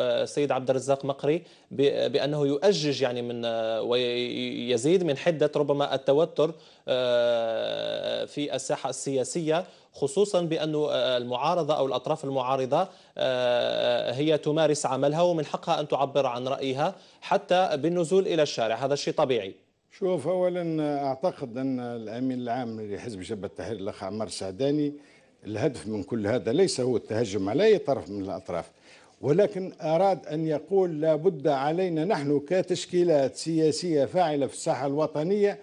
السيد عبد الرزاق مقري بأنه يؤجج يعني من ويزيد من حدة ربما التوتر في الساحة السياسية خصوصا بأن المعارضة أو الأطراف المعارضة هي تمارس عملها ومن حقها أن تعبر عن رأيها حتى بالنزول إلى الشارع. هذا شيء طبيعي. شوف اولا أعتقد أن الأمين العام لحزب جبهه التحرير الأخ عمار السعداني الهدف من كل هذا ليس هو التهجم على أي طرف من الأطراف. ولكن أراد أن يقول لابد علينا نحن كتشكيلات سياسية فاعلة في الساحة الوطنية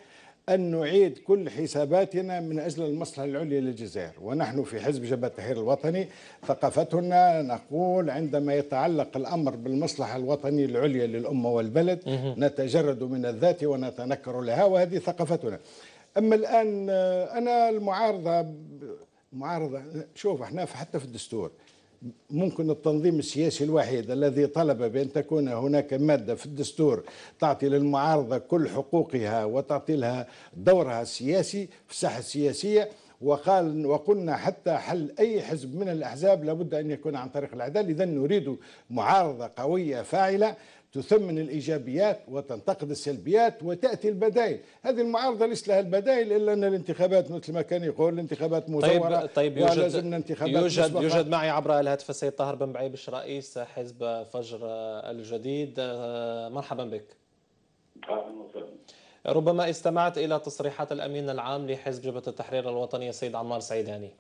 أن نعيد كل حساباتنا من أجل المصلحة العليا للجزائر. ونحن في حزب جبهة التحرير الوطني ثقافتنا نقول عندما يتعلق الأمر بالمصلحة الوطنية العليا للأمة والبلد نتجرد من الذات ونتنكر لها وهذه ثقافتنا. أما الآن أنا المعارضة معارضة شوف إحنا حتى في الدستور ممكن التنظيم السياسي الوحيد الذي طلب بأن تكون هناك مادة في الدستور تعطي للمعارضة كل حقوقها وتعطي لها دورها السياسي في الساحة السياسية. وقال وقلنا حتى حل أي حزب من الأحزاب لابد أن يكون عن طريق العدالة. إذا نريد معارضة قوية فاعلة تثمن الإيجابيات وتنتقد السلبيات وتأتي البدائل، هذه المعارضة ليس لها البدائل إلا أن الانتخابات مثل ما كان يقول الانتخابات مزورة طيب طيب يوجد انتخابات يوجد مسبقة. يوجد معي عبر الهاتف السيد طاهر بن بعيبش رئيس حزب فجر الجديد مرحبا بك. ربما استمعت إلى تصريحات الأمين العام لحزب جبهة التحرير الوطني السيد عمار سعيداني.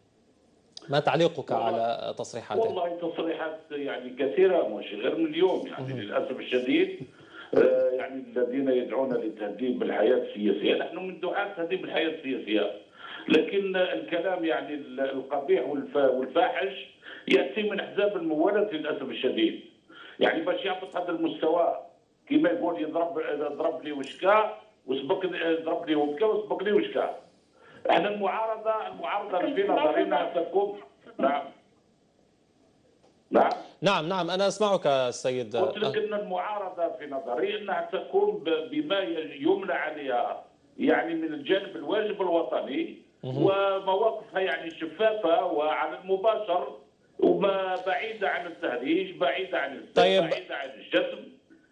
ما تعليقك على تصريحاته؟ والله تصريحات يعني كثيرة مش غير من اليوم يعني للأسف الشديد آه، يعني الذين يدعون لتهديد الحياة السياسية، نحن من دعاة تهديد الحياة السياسية، لكن الكلام يعني القبيح والفاحش يأتي من أحزاب الموالاه للأسف الشديد. يعني باش يهبط هذا المستوى كما يقول يضرب يضرب لي وشكا وسبق ضرب لي وشكا وسبق لي وشكا. إحنا المعارضه المعارضة في نظرنا تكون نعم. نعم. نعم نعم أنا أسمعك السيد قلت لك إن المعارضة في نظري انها تكون بما يمنع عليها يعني من الجانب الواجب الوطني ومواقفها يعني شفافة وعلى المباشر وما بعيده عن التهريج بعيده عن طيب. بعيده عن الجسم.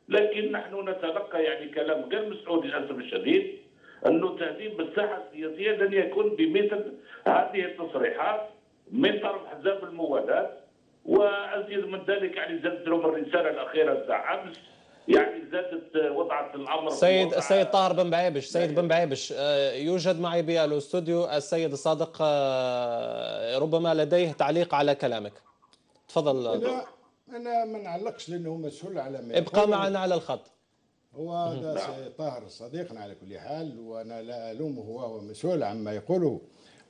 لكن نحن نتلقى يعني كلام غير مسؤول للأسف الشديد. أنه تهديد الساحه السياسيه لن يكون بمثل هذه التصريحات من طرف احزاب الموالاه وأزيد من ذلك يعني زادت لهم الرسالة الأخيرة تاع امس يعني زادت وضعت الأمر سيد السيد طاهر بن بعيبش سيد بن بعيبش آه، يوجد معي بالأستوديو السيد الصادق آه، ربما لديه تعليق على كلامك. تفضل لا أنا ما نعلقش لأنه مسؤول على ما ابقى معنا على الخط. هو هذا طاهر صديقنا على كل حال وأنا لا ألومه هو مسؤول عما يقوله.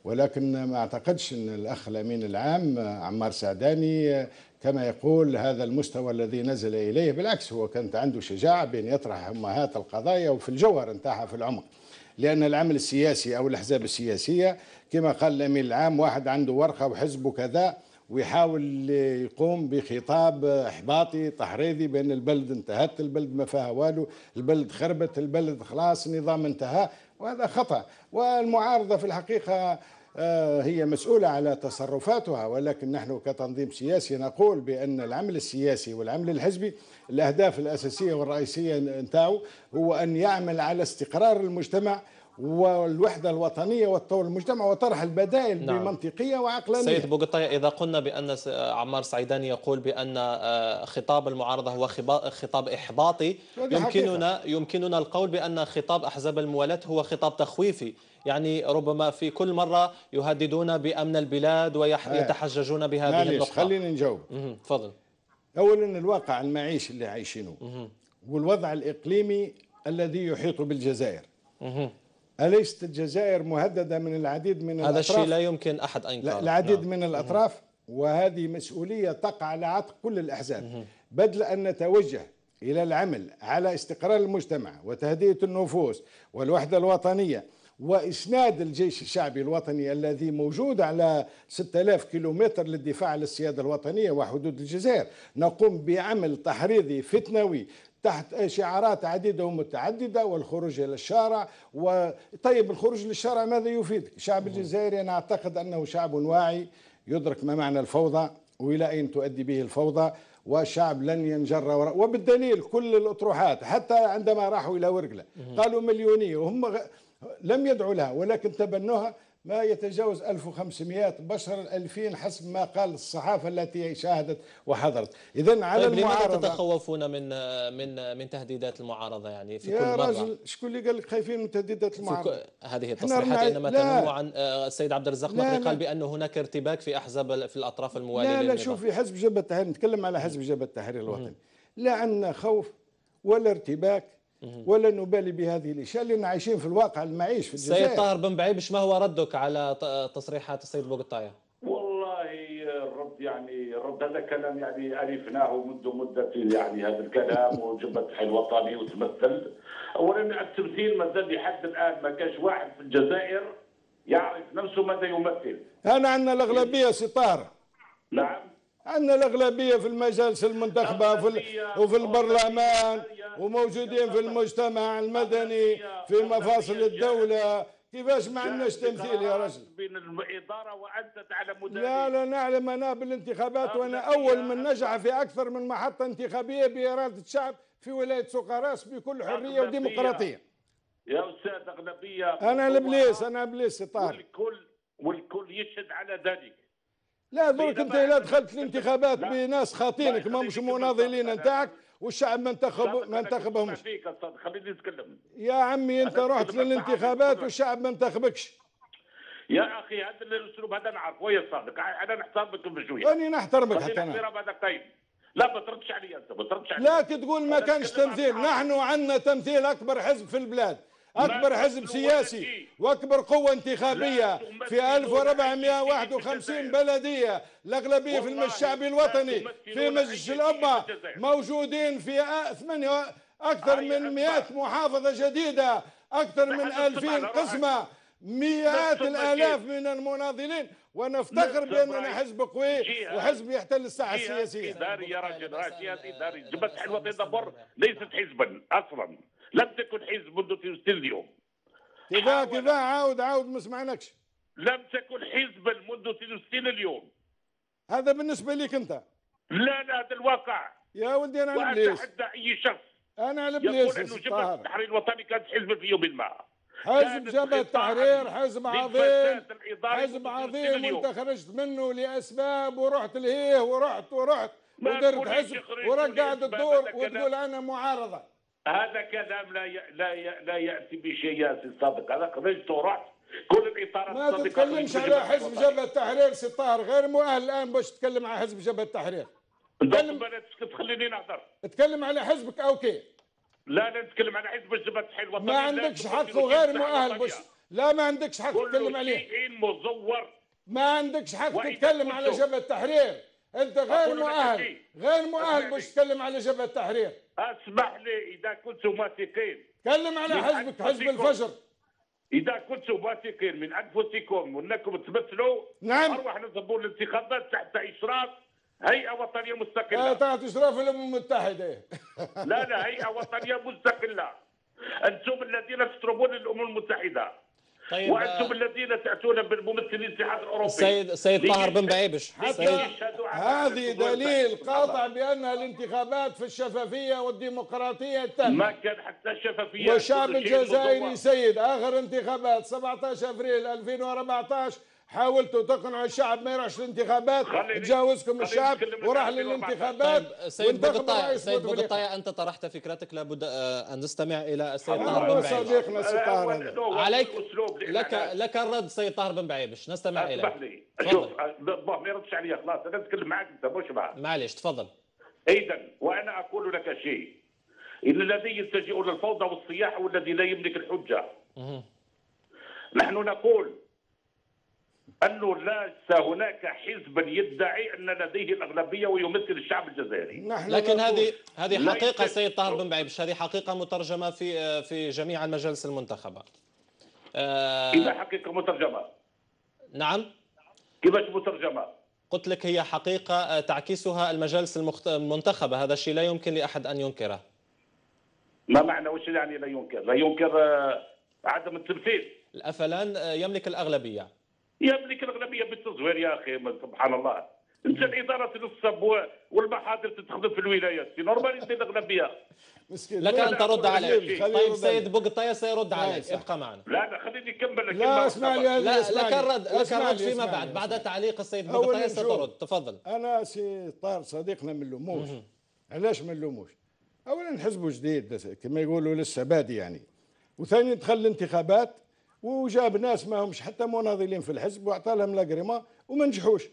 ولكن ما أعتقدش أن الأخ الأمين العام عمار سعداني كما يقول هذا المستوى الذي نزل إليه بالعكس هو كانت عنده شجاعة بأن يطرح أمهات القضايا وفي الجوهر نتاعها في العمق. لأن العمل السياسي أو الأحزاب السياسية كما قال الأمين العام واحد عنده ورقة وحزب كذا ويحاول يقوم بخطاب إحباطي تحريضي بأن البلد انتهت البلد ما فيها والو البلد خربت البلد خلاص النظام انتهى وهذا خطأ. والمعارضة في الحقيقة آه، هي مسؤولة على تصرفاتها ولكن نحن كتنظيم سياسي نقول بأن العمل السياسي والعمل الحزبي الأهداف الأساسية والرئيسية نتاعو هو أن يعمل على استقرار المجتمع والوحدة الوطنية والطور المجتمع وطرح البدائل نعم. بمنطقية وعقلانية. سيد بوغطاية إذا قلنا بأن عمار سعيداني يقول بأن آه، خطاب المعارضة هو خطاب إحباطي يمكننا يمكننا القول بأن خطاب أحزاب الموالاة هو خطاب تخويفي. يعني ربما في كل مرة يهددون بأمن البلاد ويتحججون بهذه النقطة. خليني نجاوب. تفضل. أولا الواقع المعيشي اللي عايشينه والوضع الإقليمي الذي يحيط بالجزائر. أليست الجزائر مهددة من العديد من هذا الأطراف؟ هذا الشيء لا يمكن أحد أنكره العديد نعم. من الأطراف وهذه مسؤولية تقع على عاتق كل الأحزاب. بدل أن نتوجه إلى العمل على استقرار المجتمع وتهدئة النفوس والوحدة الوطنية وإسناد الجيش الشعبي الوطني الذي موجود على 6000 كيلومتر للدفاع عن السيادة الوطنية وحدود الجزائر نقوم بعمل تحريضي فتنوي تحت شعارات عديدة ومتعددة والخروج إلى الشارع. وطيب الخروج للشارع ماذا يفيد؟ الشعب الجزائري أنا أعتقد أنه شعب واعي يدرك ما معنى الفوضى وإلى أين تؤدي به الفوضى والشعب لن ينجر وراء وبالدليل كل الأطروحات حتى عندما راحوا إلى ورقلة قالوا مليونية وهم. لم يدعوا لها ولكن تبنوها ما يتجاوز 1500 بشر 2000 حسب ما قال الصحافة التي شاهدت وحضرت. إذا على طيب المعارضة لماذا تتخوفون من من من تهديدات المعارضة يعني في كل مرة؟ يا راجل شكون اللي قال لك خايفين من تهديدات المعارضة؟ هذه التصريحات إنما تنمو عن آه، السيد عبد الرزاق مقري قال بأن هناك ارتباك في أحزاب في الأطراف الموالية لا لا شوف في حزب جبهة التحرير نتكلم على حزب جبهة التحرير الوطني. لا عندنا خوف ولا ارتباك ولا نبالي بهذه الأشياء لأن عايشين في الواقع المعيش في الجزائر. سيد طاهر بن بعيبش ما هو ردك على تصريحات السيد بوقطايه؟ والله الرد يعني الرد هذا كلام يعني ألفناه منذ مدة يعني هذا الكلام وجبت الوطني وتمثل اولا التمثيل مازال لحد الآن ما كانش واحد في الجزائر يعرف نفسه ماذا يمثل. أنا عندنا الأغلبية سي طاهر. نعم. عندنا الأغلبية في المجالس المنتخبة وفي, وفي البرلمان وموجودين في المجتمع المدني في مفاصل الدولة. كيفاش ما عندناش تمثيل يا رجل؟ بين الإدارة وأنت تعلم لا لا نعلم أنا بالانتخابات وأنا أول من نجح في أكثر من محطة انتخابية بإرادة الشعب في ولاية سقراس بكل حرية وديمقراطية. يا أستاذ أغلبية أنا الإبليس أنا إبليس طاهر. والكل والكل يشهد على ذلك. لا درك أنت اذا دخلت الانتخابات بناس خاطينك ما مش مناضلين نتاعك والشعب ما انتخب ما انتخبهمش. خليني نتكلم. يا عمي أنت رحت للانتخابات والشعب ما انتخبكش. يا أخي هذا الأسلوب هذا نعرفه يا صادق. أنا نحترمك بشويه أنا نحترمك حتى أنا. هذا طيب لا ما تردش علي أنت ما تردش علي. لا تقول ما كانش تمثيل. نحن عندنا تمثيل أكبر حزب في البلاد. أكبر حزب سياسي وأكبر قوة انتخابية في 1451 بلدية الأغلبية في المجلس الشعبي الوطني في مجلس الأمة موجودين في ثمانية أكثر من 100 محافظة جديدة أكثر من 2000 قسمة مئات الآلاف من المناضلين. ونفتخر بأننا حزب قوي وحزب يحتل الساحة السياسية. داري يا رجل سياسي داري جبهة الوطني دبر ليست حزبا أصلا لم تكن حزب منذ 60 اليوم كيفاه كيفاه عاود عاود ما سمعناكش. لم تكن حزبا منذ 60 اليوم. هذا بالنسبة لك أنت. لا لا هذا الواقع. يا ولدي أنا الابليس واتحدى أي شخص أنا الابليس يقول أنه جبهة التحرير الوطني كانت حزب في يوم ما. حزب جبهة التحرير حزب عظيم. حزب عظيم وأنت خرجت منه لأسباب ورحت لهيه ورحت ورحت ودرت حزب ورجعت الدور وتقول أنا معارضة. هذا كلام لا ي... لا ي... لا يأتي بشيء يا سي صادق. هذا خرجت ورحت. كل الإطارات ما تتكلمش على حزب جبهة التحرير سي طاهر غير مؤهل الآن باش تتكلم على حزب جبهة التحرير. تكلم تخليني نهضر. تكلم على حزبك OK لا لا نتكلم على حزب جبهة التحرير الوطني. ما عندكش حق وغير مؤهل باش لا ما عندكش حق تتكلم عليه. شيء مزور. ما عندكش حق تتكلم على جبهة التحرير. أنت غير مؤهل غير مؤهل باش تتكلم على جبهة التحرير. أسمح لي إذا كنتم واثقين تكلم على حزبك حزب الفجر. إذا كنتم واثقين من أنفسكم وأنكم تمثلوا نعم. أروح نصبوا الانتخابات تحت إشراف هيئة وطنية مستقلة. آه تحت إشراف الامم المتحدة. لا لا هيئة وطنية مستقلة. أنتم الذين تطلبون الأمم المتحدة. طيب وأنتم آه، الذين تأتون بالممثلين الاتحاد الأوروبي. السيد السيد طاهر بن بعيبش. هذه دليل قاطع بأن الانتخابات في الشفافية والديمقراطية التامه ما كان حتى الشفافية والشعب الجزائري سيد آخر انتخابات 17 ابريل 2014 حاولتوا تقنعوا الشعب ما يروحش الانتخابات تجاوزكم الشعب وراح للانتخابات طيب سيد بقطاية سيد بقطاية أنت طرحت فكرتك لابد أن نستمع إلى السيد طاهر بن بعيبش. صديقنا السيد طاهر عليك لك. لك الرد سيد طاهر بن بعيبش. نستمع اليه أسمح لي. شوف ما يردش علي خلاص أنا اتكلم معك أنت مش معك معلش تفضل. اذا وأنا أقول لك شيء. ان الذي يلتجئ للفوضى والصياح والذي لا يملك الحجة. نحن نقول أنه ليس هناك حزب يدعي أن لديه الأغلبية ويمثل الشعب الجزائري. لكن هذه هذه حقيقة سيد طاهر بن بعيبش هذه حقيقة مترجمة في في جميع المجالس المنتخبه آه حقيقة مترجمة؟ نعم. كيفاش مترجمة؟ قلت لك هي حقيقة تعكسها المجالس المنتخبة. هذا الشيء لا يمكن لأحد أن ينكره. ما معنى؟ وش يعني لا ينكر؟ لا ينكر آه، عدم التمثيل. الأفلان آه، يملك الأغلبية. يملك الاغلبيه بالتزوير يا أخي سبحان الله. أنت الإدارة تنصب والمحاضر تتخذ في الولايات سي نورمال أنت الاغلبيه مسكين لك أن لا، ترد عليه. خليه طيب سيد عليه. بوقطاية سيرد عليك. ابقى معنا. لا لا خليني اكمل لك لا اسمع لي لا لك. الرد لك الرد فيما بعد بعد تعليق السيد شوف. سترد تفضل. أنا سي طار صديقنا ما نلوموش علاش ما نلوموش اولا حزب جديد كما يقولوا لسه بادي يعني. وثانيا دخل الانتخابات. وجاب ناس ما همش حتى مناضلين في الحزب وأعطى لهم لاقريمه وما نجحوش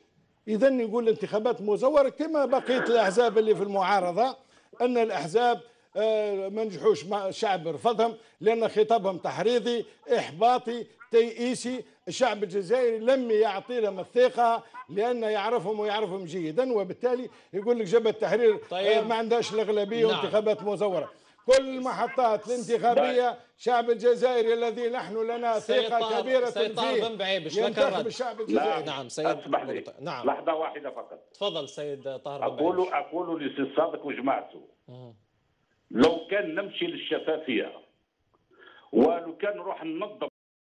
اذا نقول الانتخابات مزورة كما بقية الأحزاب اللي في المعارضة أن الأحزاب آه، ما نجحوش مع الشعب رفضهم لأن خطابهم تحريضي إحباطي تيئيسي الشعب الجزائري لم يعطي لهم الثقة لأن يعرفهم ويعرفهم جيدا وبالتالي يقول لك جبهه التحرير طيب. آه، ما عندهاش الأغلبية نعم. وانتخابات مزورة كل المحطات الانتخابية الشعب الجزائري الذي نحن لنا سيد طاهر فيه بن بعيبش، لك ينتخب. الشعب لا الجزائري نعم، سيد أسمح لي. نعم. لحظة واحدة فقط تفضل سيد طاهر بن أقول بعيبش. أقول لسي الصادق وجماعته لو كان نمشي للشفافية ولو كان نروح ننظم